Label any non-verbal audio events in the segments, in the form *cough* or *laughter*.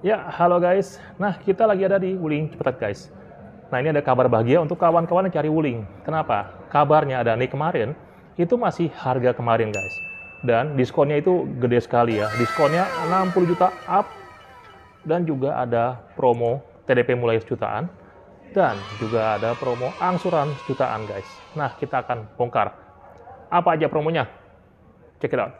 Ya, halo guys. Nah, kita lagi ada di Wuling Ciputat guys. Nah, ini ada kabar bahagia untuk kawan-kawan yang cari Wuling. Kenapa? Kabarnya ada nih kemarin, itu masih harga kemarin guys. Dan diskonnya itu gede sekali ya. Diskonnya 60 juta up. Dan juga ada promo TDP mulai sejutaan. Dan juga ada promo angsuran sejutaan guys. Nah, kita akan bongkar. Apa aja promonya? Check it out.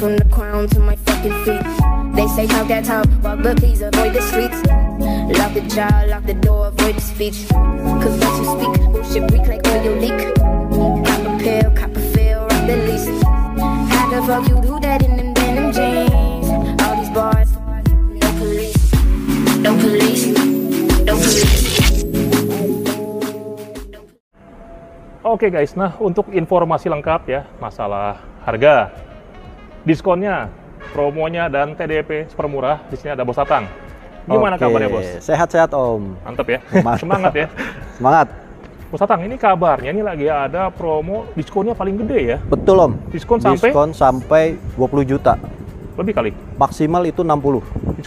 From the crown to my fucking feet. They say talk that talk, walk but please avoid the streets. Lock the jaw, lock the door, avoid the speech. Cause once you speak, bullshit break like oil leak. Cop a pill, cop a feel, rock the least. How the fuck you do that in them denim jeans? All these bars, no police, no police, no police. Oke guys, nah untuk informasi lengkap ya masalah harga, diskonnya, promonya dan TDP super murah di sini ada Bos Tatang. Gimana Oke, kabarnya Bos? Sehat-sehat Om. Mantep ya, Mantap. semangat ya. *laughs* Semangat. Bos Tatang, ini kabarnya ini lagi ada promo diskonnya paling gede ya, Betul Om. Diskon sampai? Diskon sampai 20 juta. lebih kali. Maksimal itu 60.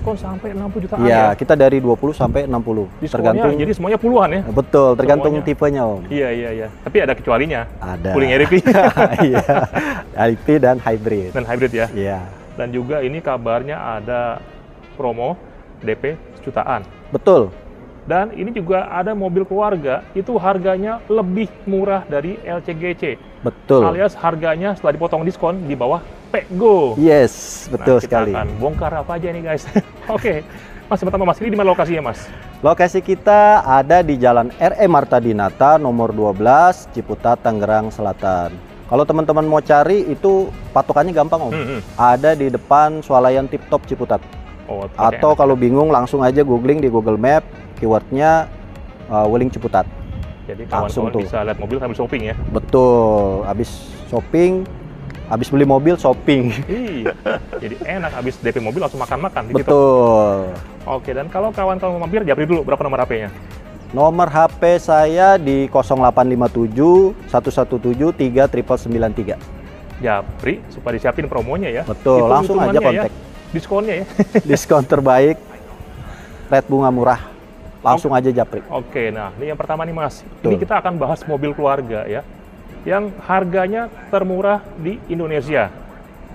Diskon sampai 60 jutaan Iya, ya. kita dari 20 sampai 60. Diskonnya tergantung jadi semuanya puluhan ya. Betul, tergantung semuanya. tipenya Om. Iya iya iya. Tapi ada kecualinya. Ada. Wuling RP *laughs* Iya. IP dan hybrid. dan hybrid ya. Iya. Dan juga ini kabarnya ada promo DP sejutaan. Betul. Dan ini juga ada mobil keluarga, itu harganya lebih murah dari LCGC. Betul. Alias harganya setelah dipotong diskon di bawah Pego. Yes, betul nah, kita sekali. akan bongkar apa aja nih guys. *laughs* Oke, Mas pertama Mas, ini di mana lokasinya Mas? Lokasi kita ada di Jalan RE Marta Dinata nomor 12 Ciputat Tangerang Selatan. Kalau teman-teman mau cari itu patokannya gampang Om. Hmm, hmm. Ada di depan Swalayan Tip Top Ciputat. Oh, Atau kalau bingung langsung aja googling di Google Map keywordnya uh, Wuling Ciputat. Jadi langsung kawan-kawan bisa lihat mobil sambil shopping ya. Betul. Habis shopping, habis beli mobil shopping. Iya. Jadi enak habis DP mobil langsung makan-makan di situ. Betul. Oke, dan kalau kawan-kawan mau mampir japri dulu berapa nomor HP-nya? Nomor HP saya di 0857 117 3993. Japri supaya disiapin promonya ya. Betul, langsung aja Hitung-hitungannya kontak. Ya, diskonnya ya. *laughs* Diskon terbaik, red bunga murah. Langsung aja japri. Oke, nah ini yang pertama nih Mas. Betul. Ini kita akan bahas mobil keluarga ya. Yang harganya termurah di Indonesia.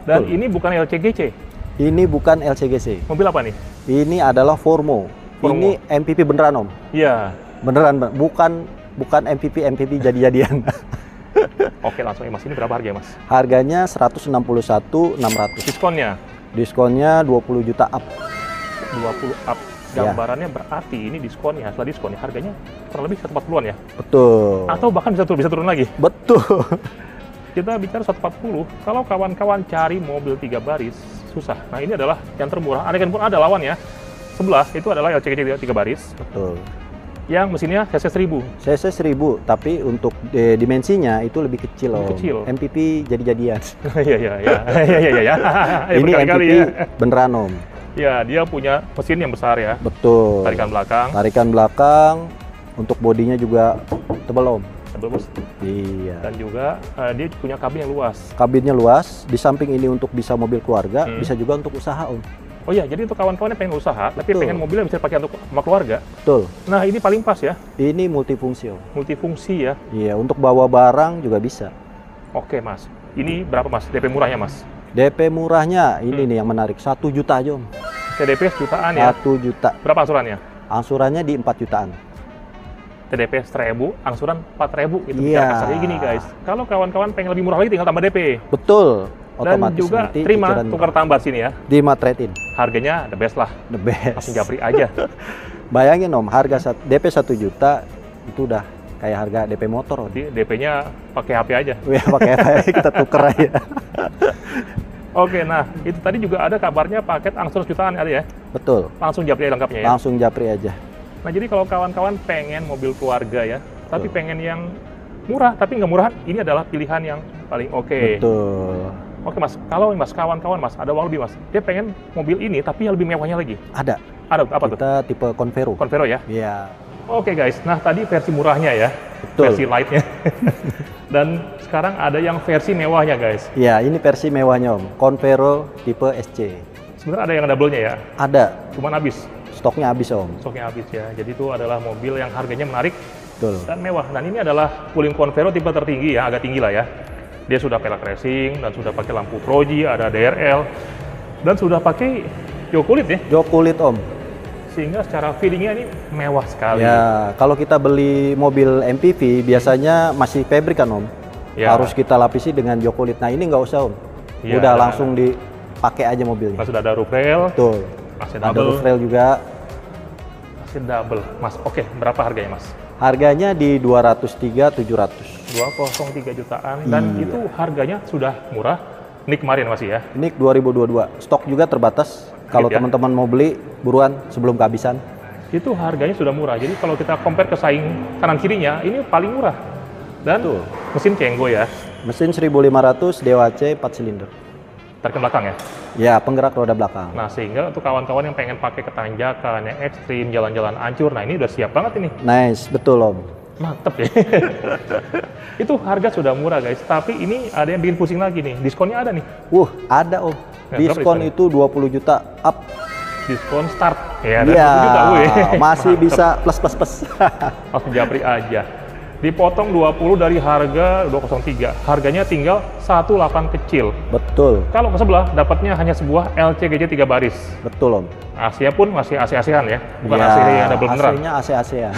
Dan Betul. ini bukan LCGC. Ini bukan LCGC. Mobil apa nih? Ini adalah Formo. Formo. Ini MPP beneran Om. Iya. Beneran, bukan bukan MPP MPP jadi-jadian. *laughs* Oke, langsung ya Mas. Ini berapa harganya Mas? Harganya 161.600. Diskonnya Diskonnya 20 juta up. 20 up. Iya. Gambarannya berarti ini diskonnya, setelah diskon ya, harganya kurang lebih 140-an ya. Betul. Atau bahkan bisa turun, bisa turun lagi. Betul. *laughs* Kita bicara 140, kalau kawan-kawan cari mobil tiga baris, susah. Nah ini adalah yang termurah. Andaikan pun ada lawan ya. Sebelah itu adalah LCGC tiga baris, Betul. yang mesinnya CC 1000. CC 1000, tapi untuk eh, dimensinya itu lebih kecil Lebih Om. kecil. MPP jadi-jadian. *laughs* *laughs* Iya iya iya iya iya iya. Ya, Ini MPP ya. beneran Om. Ya dia punya mesin yang besar ya. Betul. Tarikan belakang. Tarikan belakang untuk bodinya juga tebal Om. Tebel, Bos. Iya. Dan juga eh, dia punya kabin yang luas. Kabinnya luas, di samping ini untuk bisa mobil keluarga, Hmm. bisa juga untuk usaha Om. Oh iya, jadi untuk kawan-kawan yang pengen usaha, tapi Betul. pengen mobil yang bisa dipakai untuk sama keluarga. Betul. Nah ini paling pas ya, Ini multifungsi Om. multifungsi ya. Iya, untuk bawa barang juga bisa. Oke mas, ini berapa mas DP murahnya mas? DP murahnya ini Hmm. nih yang menarik, 1 juta aja Om. TDP sejutaan ya. 1 juta. Berapa angsurannya? Angsurannya di 4 jutaan. TDP 1000, angsuran 4000 itu Iya. kasarnya gini guys. Kalau kawan-kawan pengen lebih murah lagi tinggal tambah DP. Betul. Dan Otomatis juga nanti terima tukar tambah sini ya. di Matretin. Harganya the best lah. The best. Langsung japri aja. *laughs* Bayangin Om, harga DP 1 juta itu udah kayak harga DP motor. Jadi DP-nya pakai HP aja. *laughs* Ya pakai apa kita tuker aja. *laughs* Oke, nah itu tadi juga ada kabarnya paket angsuran sejutaan ada ya. Betul. Langsung japri aja lengkapnya ya. Langsung japri aja. Nah jadi kalau kawan-kawan pengen mobil keluarga ya, tapi Betul. pengen yang murah tapi nggak murah, ini adalah pilihan yang paling oke. Betul. Oke mas, kalau mas kawan-kawan mas ada uang lebih mas, dia pengen mobil ini tapi yang lebih mewahnya lagi. Ada. Ada apa tuh? Kita tipe Convero. Convero ya. Iya. Oke guys, nah tadi versi murahnya ya, Betul. versi lightnya. *laughs* Dan sekarang ada yang versi mewahnya guys. Iya, ini versi mewahnya Om. Convero tipe SC. Sebenarnya ada yang double-nya ya, Ada. cuman habis, Stoknya habis Om. stoknya habis ya. Jadi itu adalah mobil yang harganya menarik Betul. dan mewah. Dan ini adalah Wuling Convero tipe tertinggi ya, agak tinggi lah ya. Dia sudah pelek racing dan sudah pakai lampu proji, ada DRL dan sudah pakai jok kulit ya. Jok kulit Om. Sehingga secara feelingnya ini mewah sekali. Ya, kalau kita beli mobil MPV biasanya masih pabrik kan Om. Ya. Harus kita lapisi dengan jok kulit. Nah ini nggak usah Om. Ya, Udah ada- langsung dipakai aja mobilnya. Sudah ada roof rail, Betul. masih Ada double, roof rail juga. masih double. Mas, oke, berapa harganya mas? Harganya di 203 700. 203 jutaan dan Iya. itu harganya sudah murah. Ini kemarin masih ya. Ini 2022. Stok juga terbatas. Kalau ya? teman-teman mau beli buruan sebelum kehabisan. Itu harganya sudah murah. Jadi kalau kita compare ke saing kanan kirinya, ini paling murah. Dan Betul. mesin Kanggo ya, Mesin 1500 DWC 4 silinder. tarik ke belakang ya. Ya, penggerak roda belakang. Nah sehingga untuk kawan-kawan yang pengen pakai ketanjakan, yang ekstrim, jalan-jalan ancur, nah ini udah siap banget ini. Nice, betul Om. Mantep ya. *laughs* itu harga sudah murah guys. Tapi ini ada yang bikin pusing lagi nih. Diskonnya ada nih. Wuh, ada Om. Ya, Diskon itu 20 juta up. Diskon start. Ya, dan Iya, 20 juta, weh. masih Mantep. bisa plus plus plus. *laughs* Langsung japri aja. Dipotong 20 dari harga 203. Harganya tinggal 18 kecil. betul, Kalau ke sebelah dapatnya hanya sebuah LCGC 3 baris. betul Om. AC pun masih AC-AC-an ya, bukan Ya, AC yang double beneran. AC-nya AC AC ya.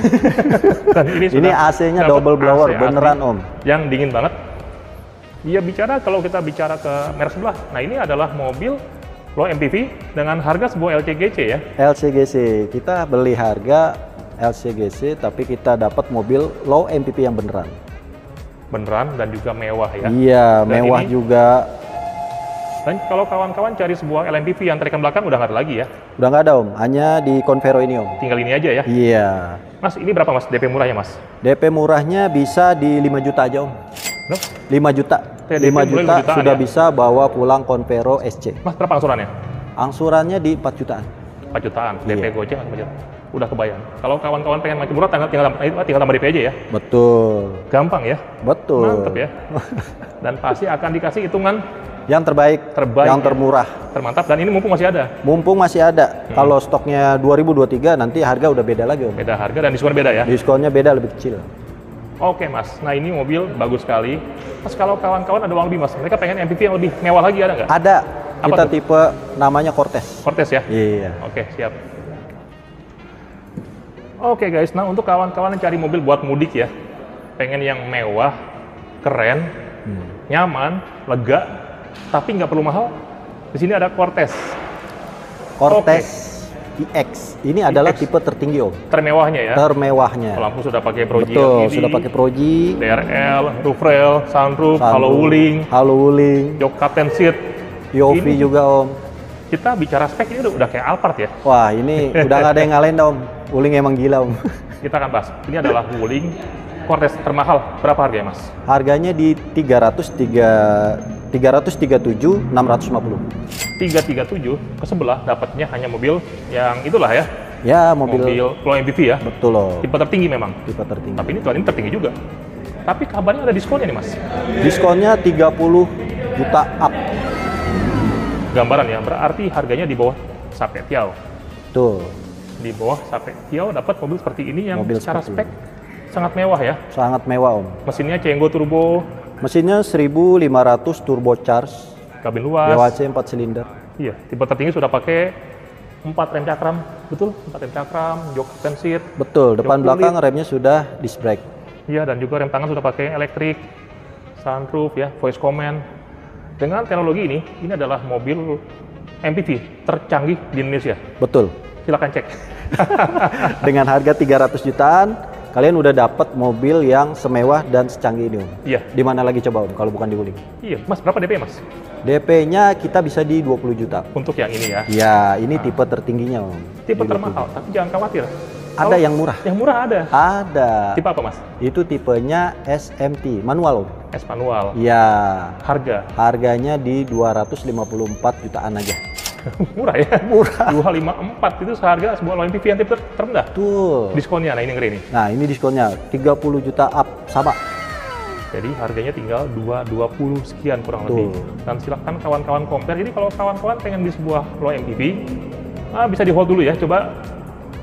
*laughs* Dan ini, Ini AC-nya double blower, AC beneran Om. Yang dingin banget. Iya bicara kalau kita bicara ke merek sebelah. Nah ini adalah mobil low MPV dengan harga sebuah LCGC ya. LCGC, kita beli harga LCGC tapi kita dapat mobil low MPV yang beneran. Beneran dan juga mewah ya. Iya, Dan mewah ini- juga. Dan kalau kawan-kawan cari sebuah LMPV yang tarikan belakang udah nggak ada lagi ya. Udah nggak ada Om, hanya di Convero ini Om. Tinggal ini aja ya. Iya. Mas, ini berapa mas DP murahnya mas? DP murahnya bisa di 5 juta aja Om. No? 5 juta. Oke, DP 5 mulai juta 5 jutaan sudah ya? bisa bawa pulang Convero SC. Mas berapa angsurannya? Angsurannya di 4 jutaan. 4 jutaan. DP Iya. Gojek 4 juta. Udah kebayang. Kalau kawan-kawan pengen makin murah, tinggal, tinggal, tinggal tambah DP aja ya. Betul. Gampang ya. Betul. Mantep ya. *laughs* Dan pasti akan dikasih hitungan Yang terbaik, Terbaik, yang ya. termurah. termantap dan ini mumpung masih ada. Mumpung masih ada. Hmm. Kalau stoknya 2023 nanti harga udah beda lagi Om. Beda harga dan diskon beda ya. Diskonnya beda lebih kecil. Oke mas, nah ini mobil bagus sekali. Mas kalau kawan-kawan ada uang lebih mas, mereka pengen MPV yang lebih mewah lagi ada nggak? Ada. Apa kita tuh? tipe namanya Cortez. Cortez ya? Iya. Oke, siap. Oke guys, nah untuk kawan-kawan yang cari mobil buat mudik ya, pengen yang mewah, keren, Hmm. nyaman, lega, tapi nggak perlu mahal. Di sini ada Cortez, Cortez iX. Ini adalah tipe tertinggi Om. termewahnya ya. Termewahnya. Lampu sudah pakai Proji Betul, LED, sudah pakai Proji, DRL, roof rail, sunroof, sunroof, halo wuling, halo wuling, jok captain seat. POV Ini- juga Om. Kita bicara spek ini udah, udah kayak Alphard ya. Wah ini udah nggak ada yang ngalahin dah, Om. Wuling emang gila Om. *laughs* Kita akan bahas. Ini adalah wuling Cortez termahal. Berapa harganya mas? Harganya di 303 337 650. 337 ke sebelah dapatnya hanya mobil yang itulah ya. Ya mobil, Mobil low MPV ya. betul loh. Tipe tertinggi memang. Tipe tertinggi. Tapi ini tuan ini tertinggi juga. Tapi kabarnya ada diskonnya nih mas. Diskonnya 30 juta up. Gambaran ya. Berarti harganya di bawah Sape Tiao. Tuh, Di bawah Sape Tiao dapat mobil seperti ini yang Mobil secara spek sangat mewah ya. sangat mewah Om. Mesinnya Cenggo turbo, Mesinnya 1500 turbocharged, kabin luas. DWC 4 silinder. Iya, tipe tertinggi sudah pakai 4 rem cakram. Betul, 4 rem cakram, jok seat. Betul, depan Jok belakang remnya sudah disc brake. Iya, dan juga rem tangan sudah pakai elektrik, sunroof ya, voice command. Dengan teknologi ini, ini adalah mobil MPV tercanggih di Indonesia. Betul. Silakan cek. *laughs* Dengan harga 300 jutaan, kalian udah dapat mobil yang semewah dan secanggih ini Om. Iya, Di mana lagi coba Om kalau bukan di Wuling? iya. Mas, berapa DP Mas? DP-nya kita bisa di 20 juta. Untuk yang ini ya. Ya, ini tipe tertingginya Om. Tipe Di 20. termahal, tapi jangan khawatir. Ada Kalau yang murah. Yang murah ada. Ada. Tipe apa mas? Itu tipenya SMT, manual Om. S manual. Ya, Harga harganya di 254 jutaan aja. *laughs* murah ya. Murah. 254 itu seharga sebuah low MPV yang ter- terendah. Tuh. Diskonnya, nah ini ngeri nih. Nah, ini diskonnya 30 juta up sama. Jadi harganya tinggal 220 sekian kurang Betul. lebih. Dan silahkan kawan-kawan compare. Jadi kalau kawan-kawan pengen di sebuah low MPV, ah, bisa di hold dulu ya. Coba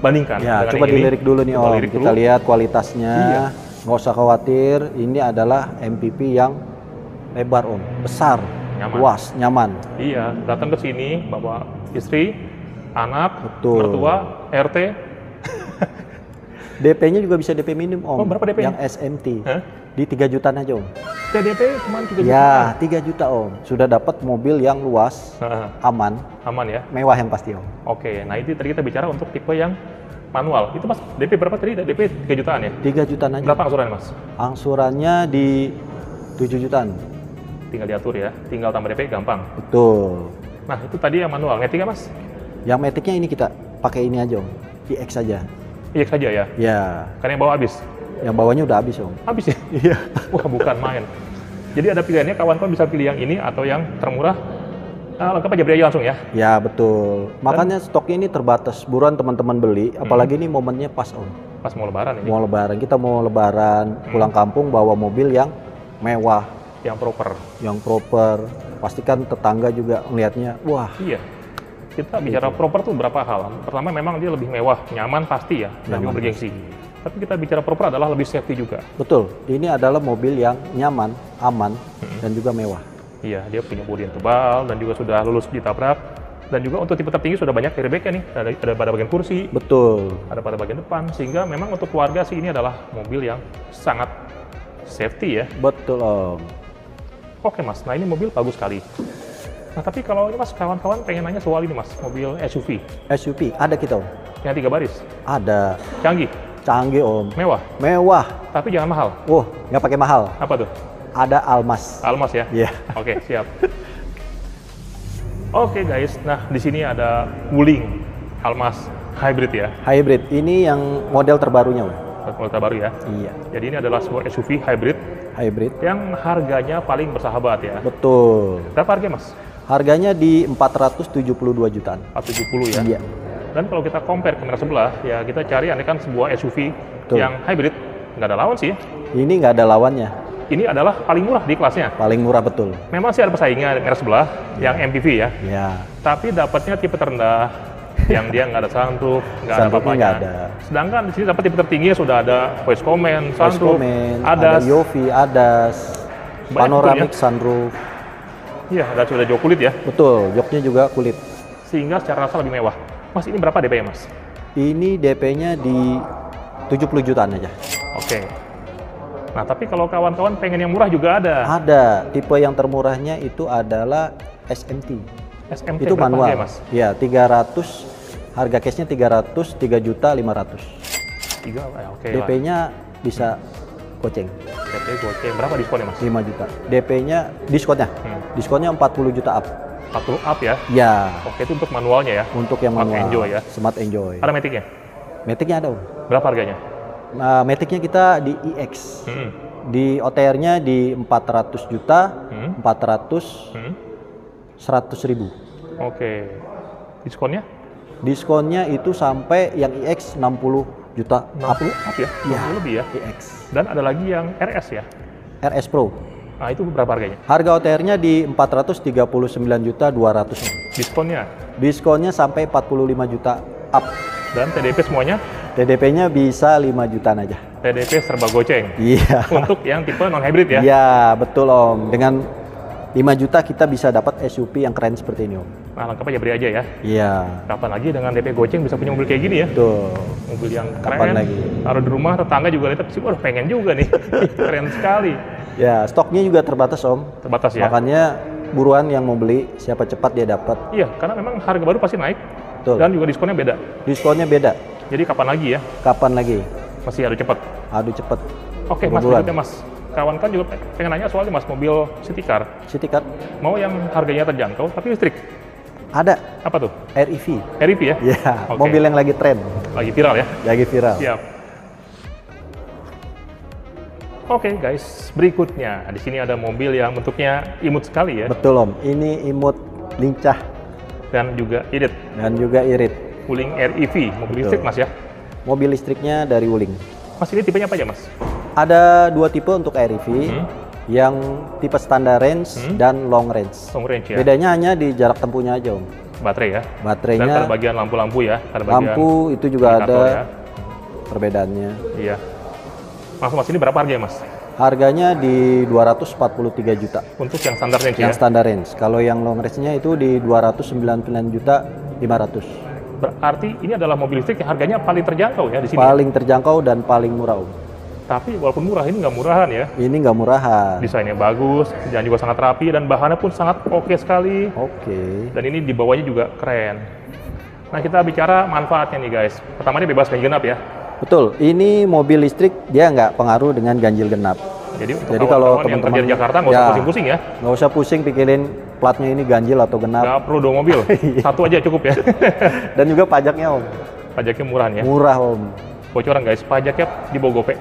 bandingkan. Ya, coba ini. dilirik dulu nih Coba Om. lirik Kita dulu. lihat kualitasnya. Iya. Nggak usah khawatir, ini adalah MPV yang lebar Om, besar, Nyaman. luas, nyaman. Iya, datang ke sini bawa istri, anak, Betul. mertua, RT. *laughs* DP-nya juga bisa DP minim Om. Oh, berapa DP-nya? Yang SMT. Hah? Di 3 jutaan aja Om. TDP cuma 3 juta. Ya, 3 juta Om. Sudah dapat mobil yang luas, aman, aman ya. mewah yang pasti Om. Oke, nah itu tadi kita bicara untuk tipe yang manual. Itu mas, DP berapa tadi? DP 3 jutaan ya? 3 jutaan aja. Berapa angsurannya mas? Angsurannya di 7 jutaan. Tinggal diatur ya, tinggal tambah DP gampang. Betul. Nah itu tadi yang manual, ngetik nggak mas? Yang metiknya ini kita pakai ini aja Om. IX saja. Iya saja ya, Ya, karena yang bawa habis. yang bawahnya udah habis Om. Habis ya? *laughs* Iya. Wah bukan main. Jadi ada pilihannya, kawan-kawan bisa pilih yang ini atau yang termurah. Ah, lengkap aja beri aja langsung ya. Ya betul. Makanya stoknya ini terbatas. Buruan teman-teman beli. Apalagi ini momennya pas Om. Pas mau lebaran ini, Mau lebaran. Kita mau lebaran, pulang kampung bawa mobil yang mewah, yang proper. yang proper. Pastikan tetangga juga melihatnya, wah Iya. Kita bicara proper tuh berapa hal. Pertama memang dia lebih mewah, nyaman pasti ya, dan juga Nyaman bergengsi. Tapi kita bicara proper adalah lebih safety juga. betul. Ini adalah mobil yang nyaman, aman, Hmm. dan juga mewah. Iya, dia punya bodi yang tebal dan juga sudah lulus ditabrak. Dan juga untuk tipe tertinggi sudah banyak airbag-nya nih. Ada, ada pada bagian kursi, Betul. ada pada bagian depan. Sehingga memang untuk keluarga sih ini adalah mobil yang sangat safety ya. Betul Om. Oke mas, nah ini mobil bagus sekali. Nah tapi kalau ini mas, kawan-kawan pengen nanya soal ini mas, mobil SUV SUV ada kita Om. yang tiga baris, Ada. canggih, Canggih Om. mewah, Mewah. tapi jangan mahal. Wah, nggak pakai mahal. Apa tuh? Ada Almas. Almas ya? Iya. Oke, siap. Oke guys, nah di sini ada Wuling Almas Hybrid ya, Hybrid. Ini yang model terbarunya Om. Model terbaru ya. Iya. Jadi ini adalah sebuah SUV hybrid Hybrid. yang harganya paling bersahabat ya. Betul. Berapa harganya mas? Harganya di 472 jutaan. 470 ya. Iya. Dan kalau kita compare kamera sebelah, ya kita cari aneh kan sebuah SUV Betul. yang hybrid, nggak ada lawan sih. ya. Ini nggak ada lawannya. Ini adalah paling murah di kelasnya. Paling murah betul. Memang sih ada pesaingnya kamera sebelah, yang MPV ya. Ya. Tapi dapatnya tipe terendah, yang dia nggak ada sunroof, nggak ada apa-apanya. ada. Sedangkan di sini dapat tipe tertinggi sudah ada voice command, Voice sunroof, comment, ada, ada Yofi, ADAS, Banyak panoramic betul sunroof. Iya, ada sudah jok kulit ya, Betul, joknya juga kulit. sehingga secara rasa lebih mewah. Mas ini berapa DP mas? Ini DP-nya di 70 jutaan aja. Oke. Nah tapi kalau kawan-kawan pengen yang murah juga ada. Ada tipe yang termurahnya itu adalah SMT. SMT itu manual. harganya, mas? Ya, 300 harga cashnya 300 3 juta 500. Tiga, ya, oke lah. DP-nya bisa goceng DP goceng. Berapa diskonnya mas? 5 juta. DP-nya diskonnya. Hmm. Diskonnya 40 juta up. 40 up ya. Ya, Oke itu untuk manualnya ya. untuk yang Smart manual. Enjoy ya. Smart Enjoy. Ada metiknya? Matic-nya ada, Om. Berapa harganya? Nah, Matic-nya kita di iX. Hmm. Di OTR-nya di 400 juta, Hmm. 400, Hmm. 100 ribu. Oke. Diskonnya? Diskonnya itu sampai yang iX 60 juta up 60 up ya? Iya. 60 lebih ya. iX. Dan ada lagi yang RS ya. RS Pro. Nah itu berapa harganya? Harga OTR-nya di 439 juta 200. Diskonnya? Diskonnya sampai 45 juta up. Dan TDP semuanya? TDP-nya bisa 5 jutaan aja. TDP serba goceng. Iya. Untuk yang tipe non hybrid ya? Iya, betul Om. Dengan 5 juta kita bisa dapat SUV yang keren seperti ini Om. Nah lengkap aja beri aja ya. Iya, Kapan lagi dengan DP goceng bisa punya mobil kayak gini ya? betul. Mobil yang keren. Kapan lagi? Taruh di rumah tetangga juga lihat, sih, waduh pengen juga nih. *laughs* keren sekali. Ya, stoknya juga terbatas Om. Terbatas ya? Makanya buruan yang mau beli, siapa cepat dia dapat. Iya, karena memang harga baru pasti naik. Betul. Dan juga diskonnya beda. Diskonnya beda. Jadi kapan lagi ya? Kapan lagi? Masih harus cepat. Aduh cepet. Oke, Mas, berikutnya Mas. Kawan kan juga pengen nanya soalnya Mas, mobil city car. City Car Mau yang harganya terjangkau tapi listrik. ada Apa tuh? REV. REV ya? Ya, Oke. mobil yang lagi tren. lagi viral ya. Lagi viral. Siap. Oke guys, berikutnya di sini ada mobil yang bentuknya imut sekali ya Betul Om, ini imut lincah dan juga irit. dan juga irit. Wuling REV, mobil listrik mas ya. Mobil listriknya dari Wuling. Mas ini tipenya apa aja mas? Ada dua tipe untuk REV, Hmm. yang tipe standar range Hmm. dan long range. Long range ya. Bedanya hanya di jarak tempuhnya aja Om. Baterai ya. Dan Baterainya, ada bagian lampu-lampu ya. Bagian lampu itu juga ada ya. perbedaannya. Iya. Mas mas ini berapa harganya mas? Harganya di 243 juta. Untuk yang standar range ya. Yang standar range. Kalau yang long range-nya itu di 299 juta 500. Berarti ini adalah mobil listrik yang harganya paling terjangkau ya di sini. Paling terjangkau dan paling murah Om. Tapi walaupun murah ini nggak murahan ya. Ini nggak murahan. Desainnya bagus, dan juga sangat rapi dan bahannya pun sangat oke sekali. Oke. Dan ini di bawahnya juga keren. Nah kita bicara manfaatnya nih guys. Pertama ini bebas ganjil genap ya. Betul. Ini mobil listrik dia nggak pengaruh dengan ganjil genap. Jadi untuk Jadi kalau kerja di teman-teman- Jakarta nggak usah Ya. pusing-pusing ya. Nggak usah pusing pikirin platnya ini ganjil atau genap. Nggak perlu dua mobil, *laughs* Iya. satu aja cukup ya. *laughs* Dan juga pajaknya Om. Pajaknya murahan ya. Murah Om. Bocoran guys, pajaknya di bawah gope.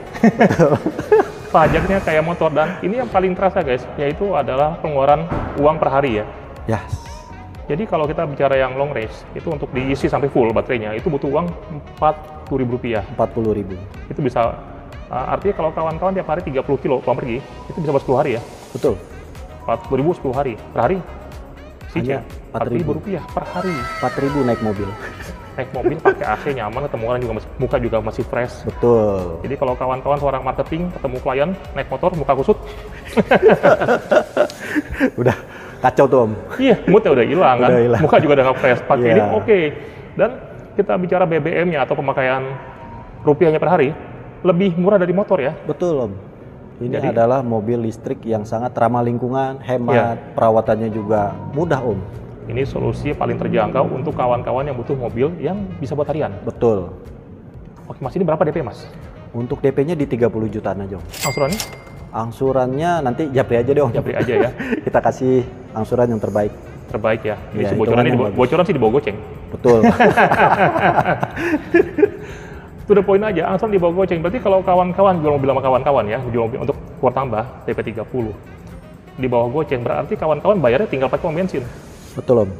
*laughs* Pajaknya kayak motor dan ini yang paling terasa guys, yaitu adalah pengeluaran uang per hari ya. Ya. Jadi kalau kita bicara yang long range, itu untuk diisi sampai full baterainya, itu butuh uang Rp40.000. 40 ribu. Itu bisa, uh, artinya kalau kawan-kawan tiap hari 30 kilo pulang pergi, itu bisa buat 10 hari ya. Betul. 40.000 10 hari. Per hari? Hanya Rp4.000 4.000. rupiah per hari. 4 ribu naik mobil. *laughs* Naik mobil pakai AC nyaman, ketemu orang juga masih, muka juga masih fresh. Betul. Jadi kalau kawan-kawan seorang marketing ketemu klien naik motor muka kusut, *laughs* Udah kacau tuh Om. iya moodnya udah hilang kan, Udah hilang. muka juga udah nggak fresh. Pakai Iya. ini oke. Dan kita bicara BBM-nya atau pemakaian rupiahnya per hari lebih murah dari motor ya. Betul Om. Ini Jadi- adalah mobil listrik yang sangat ramah lingkungan, hemat, Iya. perawatannya juga mudah Om. Ini solusi paling terjangkau untuk kawan-kawan yang butuh mobil yang bisa buat harian. Betul. Oke mas, ini berapa DP mas? Untuk DP-nya di 30 jutaan aja Om. Angsurannya? Angsurannya nanti japri aja deh Om. Japri aja ya, *laughs* Kita kasih angsuran yang terbaik. terbaik ya. Ini hitungannya di, bagus. bocoran sih di bawah goceng. Betul. *laughs* Itu udah poin aja, angsuran di bawah goceng. Berarti kalau kawan-kawan jual mobil sama kawan-kawan ya, jual mobil untuk keluar tambah DP 30 di bawah goceng berarti kawan-kawan bayarnya tinggal pakai uang bensin. Betul Om.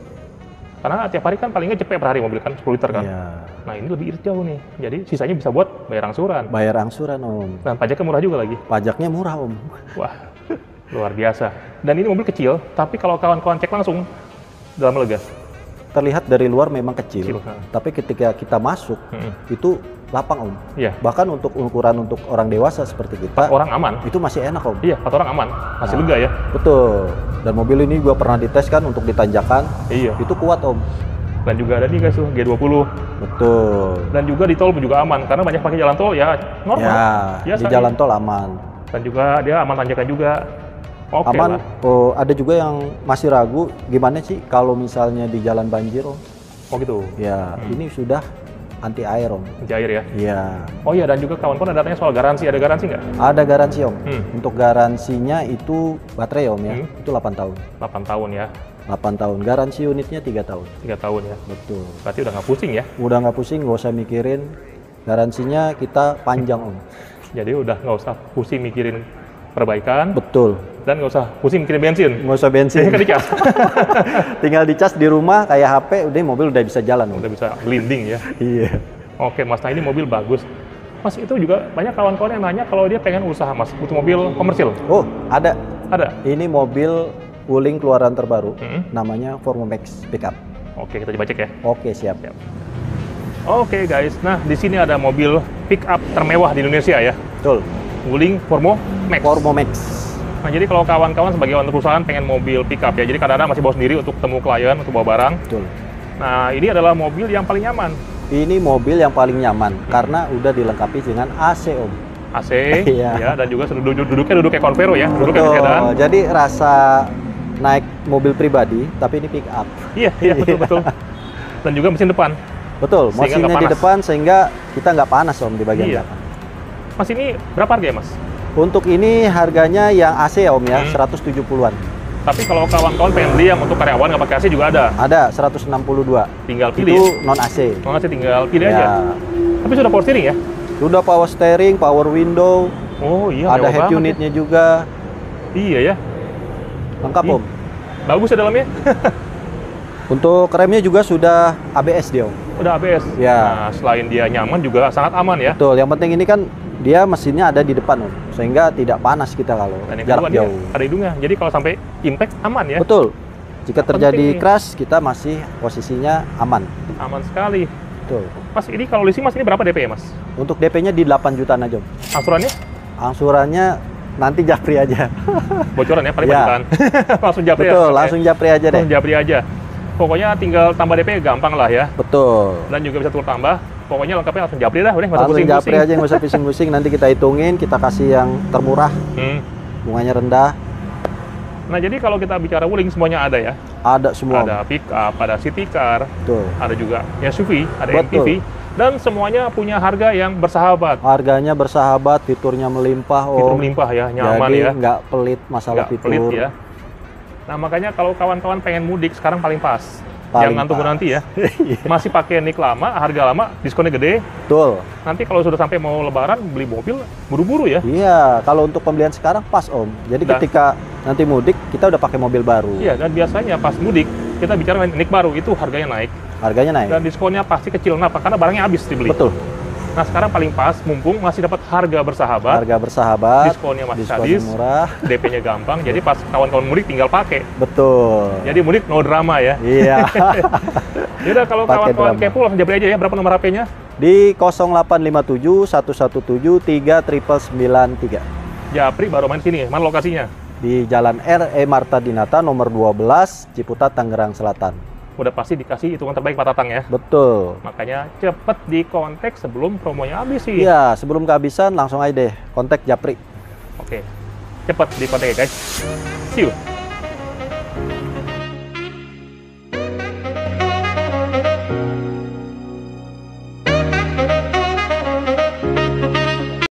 Karena tiap hari kan palingnya cepet per hari mobil kan 10 liter kan. Iya. Nah ini lebih irit jauh nih. Jadi sisanya bisa buat bayar angsuran. Bayar angsuran Om. Dan pajaknya murah juga lagi. Pajaknya murah Om. Wah, *laughs* luar biasa. Dan ini mobil kecil, tapi kalau kawan-kawan cek langsung dalam lega. Terlihat dari luar memang kecil, Kecil, tapi ketika kita masuk Mm-mm. itu lapang Om. Iya, Bahkan untuk ukuran untuk orang dewasa seperti kita orang aman. itu masih enak Om. Iya, empat orang aman. Masih Nah. lega ya. Betul. Dan mobil ini gua pernah dites kan untuk ditanjakan, Iya. itu kuat Om. Dan juga ada nih guys tuh G20. Betul. Dan juga di tol juga aman karena banyak pakai jalan tol ya normal. Ya, Biasa di jalan tol aman. Dan juga dia aman tanjakan juga. Oke aman. lah. Oh, ada juga yang masih ragu gimana sih kalau misalnya di jalan banjir Om? Oh gitu. Ya, ini sudah anti air Om. Jair ya. Iya. Oh iya dan juga kawan-kawan ada tanya soal garansi. Ada garansi nggak? Ada garansi Om. Hmm. Untuk garansinya itu baterai Om ya, Hmm. itu 8 tahun. 8 tahun ya. 8 tahun. Garansi unitnya 3 tahun. 3 tahun ya. Betul. Berarti udah nggak pusing ya. Udah nggak pusing, nggak usah mikirin. Garansinya kita panjang Om. *laughs* Jadi udah nggak usah pusing mikirin perbaikan Betul. Dan nggak usah pusing mikirin bensin. Nggak usah bensin. Kan dicas. *laughs* Tinggal dicas di rumah kayak HP, udah mobil udah bisa jalan udah bisa blending ya. Iya. Oke mas, nah ini mobil bagus. Mas itu juga banyak kawan-kawan yang nanya kalau dia pengen usaha mas, butuh mobil komersil. Oh, ada. Ada? Ini mobil Wuling keluaran terbaru. Mm-mm. Namanya Formomax Pickup. Oke kita coba cek ya. Oke, siap. Oke guys, nah di sini ada mobil pick up termewah di Indonesia ya. Betul. Wuling Formo Max. Formomax. Nah jadi kalau kawan-kawan sebagai owner perusahaan pengen mobil pick up ya, jadi kadang-kadang masih bawa sendiri untuk temu klien, untuk bawa barang. Betul. Nah ini adalah mobil yang paling nyaman. Ini mobil yang paling nyaman karena udah dilengkapi dengan AC Om. AC, *laughs* Iya. ya, dan juga duduk, duduknya duduk kayak Convero ya, duduk kayak Betul. sedan. Jadi rasa naik mobil pribadi tapi ini pick up. Iya, iya *laughs* betul betul. Dan juga mesin depan. Betul. Mesinnya di depan sehingga kita nggak panas Om di bagian Iya. belakang. Mas ini berapa harga ya mas? Untuk ini harganya yang AC ya Om ya, Hmm. 170-an. Tapi kalau kawan-kawan pengen beli yang untuk karyawan nggak pakai AC juga ada. Ada 162. Tinggal pilih. Itu non AC. Mau ngasih tinggal pilih Ya. aja. Tapi sudah power steering ya? Sudah power steering, power window, Oh iya, ada head unitnya juga, ya. Iya ya, lengkap Ih. om. bagus ya dalamnya. *laughs* Untuk remnya juga sudah ABS dia om. Udah ABS. Ya. Nah, selain dia nyaman juga sangat aman ya. Betul, yang penting ini kan dia mesinnya ada di depan om, sehingga tidak panas kita kalau Dan yang jarak kedua jauh. ada hidungnya. Jadi kalau sampai impact aman ya. Betul. Jika Yang terjadi penting crash, kita masih posisinya aman. Aman sekali. Betul. Mas, ini kalau leasing Mas ini berapa DP ya, Mas? Untuk DP-nya di 8 jutaan aja om. Angsurannya? Angsurannya nanti japri aja. Bocoran ya, paling Ya. *laughs* langsung japri Betul, ya. langsung japri aja deh. Langsung japri aja. Pokoknya tinggal tambah DP gampang lah ya. Betul. Dan juga bisa tukar tambah. Pokoknya lengkapnya langsung japri dah, udah Langsung pusing-pusing. japri aja nggak usah pusing-pusing. Nanti kita hitungin, kita kasih yang termurah, Hmm. bunganya rendah. Nah, jadi kalau kita bicara wuling semuanya ada ya. Ada semua. Ada pick up, ada city car, Betul. ada juga SUV, ada Betul. MPV dan semuanya punya harga yang bersahabat. Harganya bersahabat, fiturnya melimpah om. Fitur melimpah ya, nyaman Jadi ya. nggak pelit masalah Nggak fitur. pelit ya. Nah, makanya kalau kawan-kawan pengen mudik sekarang paling pas. Paling Jangan tunggu nanti ya. *laughs* Masih pakai nik lama, harga lama, diskonnya gede. Betul. Nanti kalau sudah sampai mau lebaran beli mobil buru-buru ya. Iya, kalau untuk pembelian sekarang pas om. Jadi Nah. ketika nanti mudik kita udah pakai mobil baru. Iya, dan biasanya pas mudik kita bicara nik baru itu harganya naik Harganya naik. dan diskonnya pasti kecil. Kenapa? Karena barangnya habis dibeli. Betul. Nah, sekarang paling pas mumpung masih dapat harga bersahabat, Harga bersahabat. diskonnya masih diskonnya sadis, murah. *laughs* DP-nya gampang. Jadi pas kawan-kawan mudik tinggal pakai. Betul. Jadi mudik no drama ya. Iya. *laughs* Yaudah kalau kawan-kawan kepo langsung japri aja ya. Berapa nomor HP-nya? Di 0857 117 3993 Japri baru main sini. Mana lokasinya? di Jalan RE Marta Dinata nomor 12 Ciputat Tangerang Selatan. Udah pasti dikasih hitungan terbaik Pak Tatang ya. Betul. Makanya cepet di kontak sebelum promonya habis sih. Iya, sebelum kehabisan langsung aja deh kontak Japri. Oke. Cepet di kontak ya guys. See you.